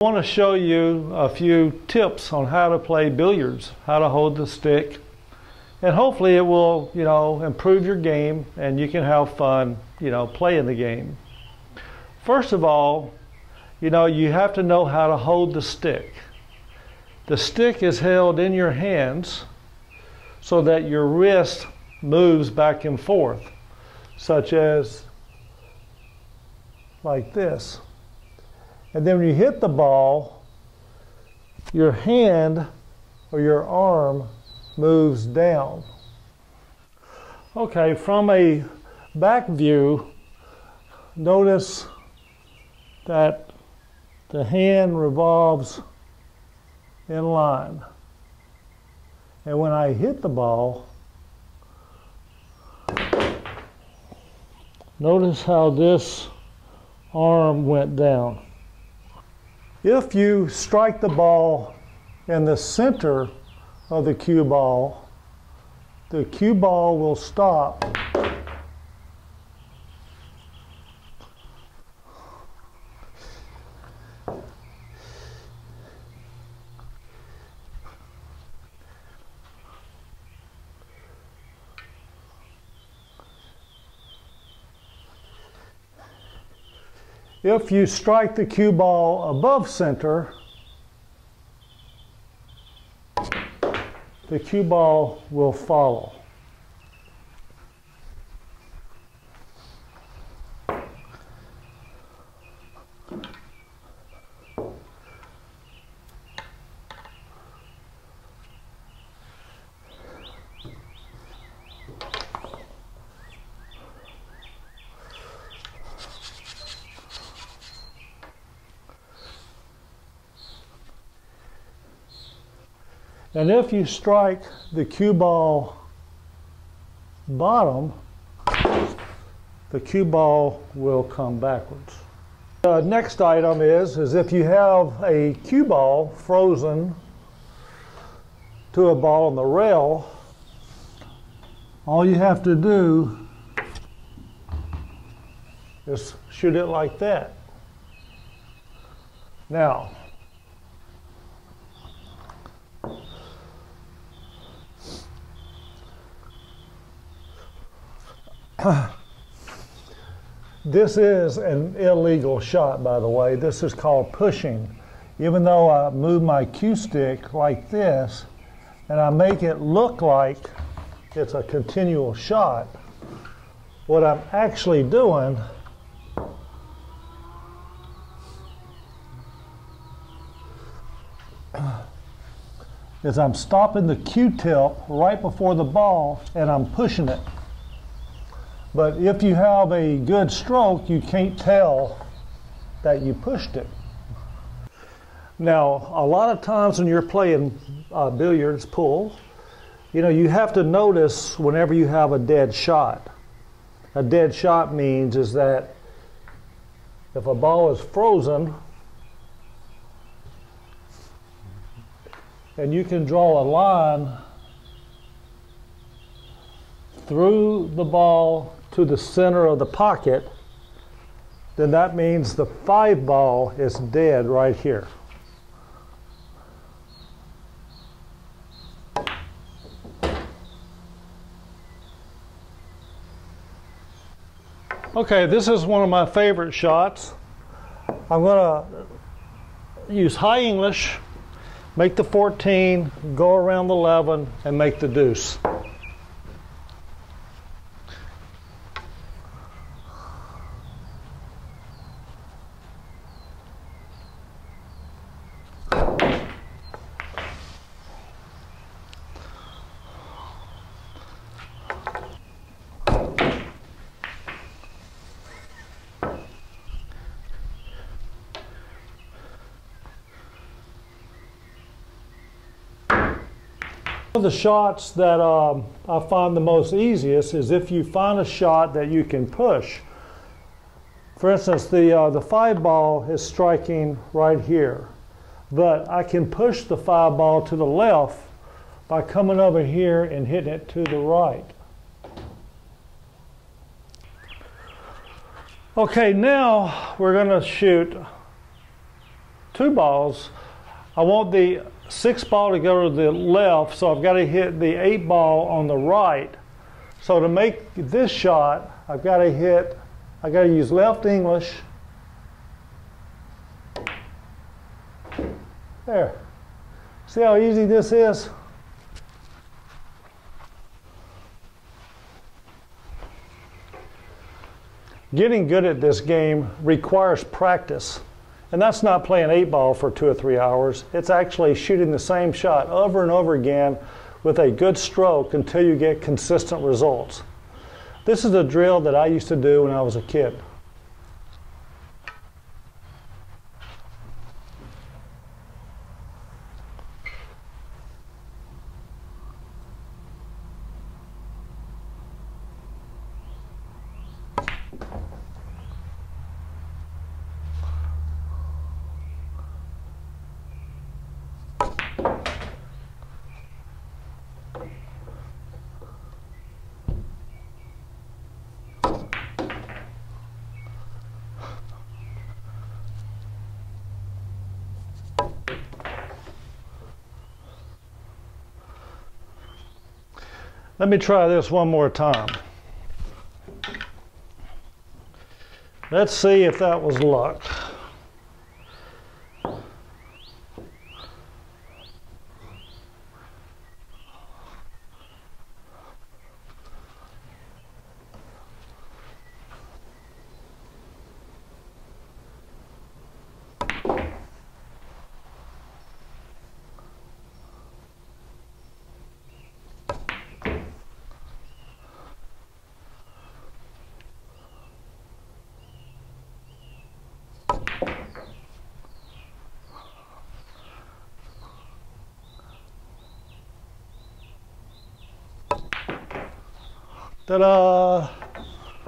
I want to show you a few tips on how to play billiards, how to hold the stick, and hopefully it will, you know, improve your game and you can have fun, you know, playing the game. First of all, you know, you have to know how to hold the stick. The stick is held in your hands so that your wrist moves back and forth, such as like this. And then when you hit the ball, your hand or your arm moves down. Okay, from a back view, notice that the hand revolves in line. And when I hit the ball, notice how this arm went down. If you strike the ball in the center of the cue ball, the cue ball will stop If you strike the cue ball above center, the cue ball will follow. And if you strike the cue ball bottom, the cue ball will come backwards. The next item is, is if you have a cue ball frozen to a ball on the rail, all you have to do is shoot it like that. Now, this is an illegal shot, by the way. This is called pushing. Even though I move my cue stick like this, and I make it look like it's a continual shot, what I'm actually doing is I'm stopping the cue tip right before the ball and I'm pushing it. But if you have a good stroke, you can't tell that you pushed it. Now, a lot of times when you're playing uh, billiards, pool, you know, you have to notice whenever you have a dead shot. A dead shot means is that if a ball is frozen, and you can draw a line through the ball to the center of the pocket, then that means the five ball is dead right here. Okay, this is one of my favorite shots. I'm going to use high English, make the 14, go around the 11, and make the deuce. One of the shots that um, I find the most easiest is if you find a shot that you can push. For instance, the, uh, the five ball is striking right here, but I can push the five ball to the left by coming over here and hitting it to the right. Okay, now we're going to shoot two balls. I want the six ball to go to the left, so I've got to hit the eight ball on the right. So to make this shot, I've got to hit, I've got to use left English. There. See how easy this is? Getting good at this game requires practice. And that's not playing eight ball for two or three hours. It's actually shooting the same shot over and over again with a good stroke until you get consistent results. This is a drill that I used to do when I was a kid. Let me try this one more time. Let's see if that was luck. 得了